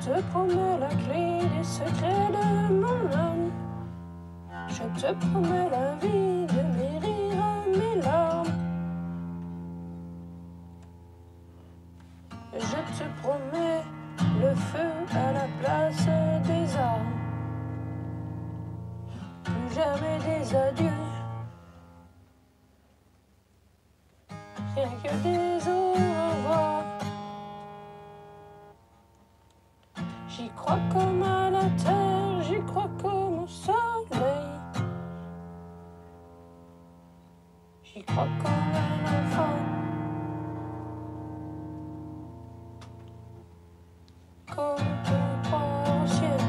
te promets la clé des secrets de mon âme. Je te promets la vie de mes rires, mes larmes. Je te promets le feu à la place des armes. Plus jamais des adieux. Crois comme à la terre, j'y crois comme au soleil. J'y crois comme un enfant. Comme tu crois au ciel.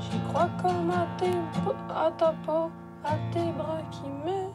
J'y crois comme à, tes, à ta peau, à tes bras qui me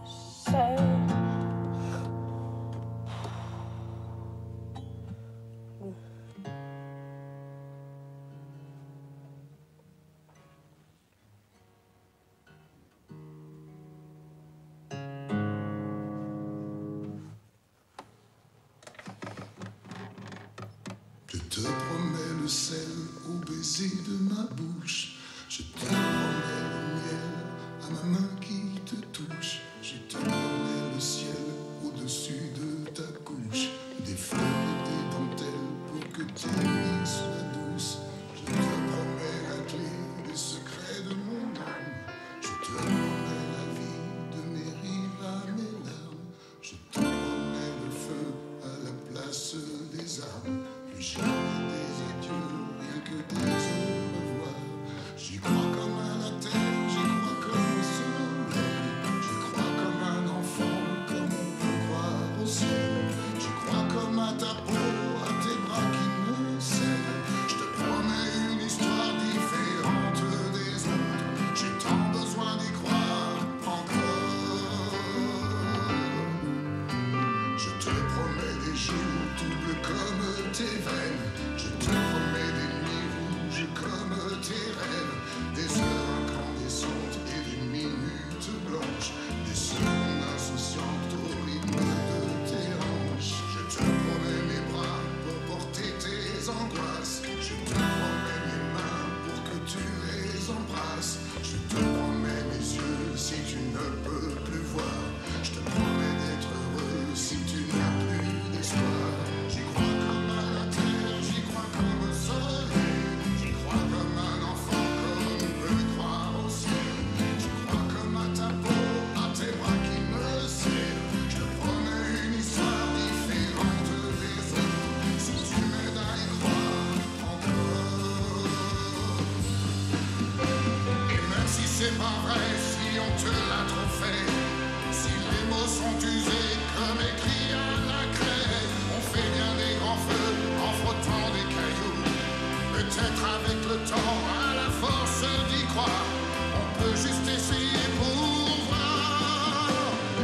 le sel au baiser de ma bouche. Je te promets le miel à ma main qui te touche. Je te promets le ciel au-dessus de ta couche. Des fleurs et des dentelles pour que tes nuits soient douces. Je te promets la clé des secrets de mon âme. Je te promets la vie de mes rires à mes larmes. Je te promets le feu à la place des armes. Sont usés comme écrits à la craie, on fait bien des grands feux en frottant des cailloux. Peut-être avec le temps, à la force d'y croire, on peut juste essayer pour voir.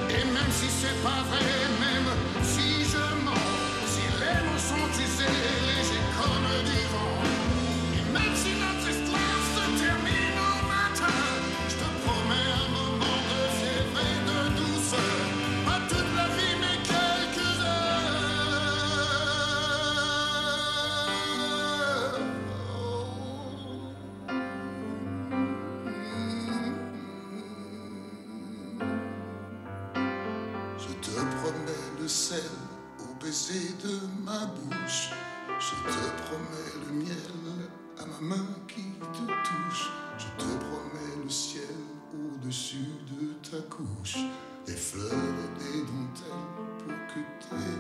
Et même si c'est pas vrai, le sel au baiser de ma bouche. Je te promets le miel à ma main qui te touche. Je te promets le ciel au-dessus de ta couche. Des fleurs et des dentelles pour que t'aies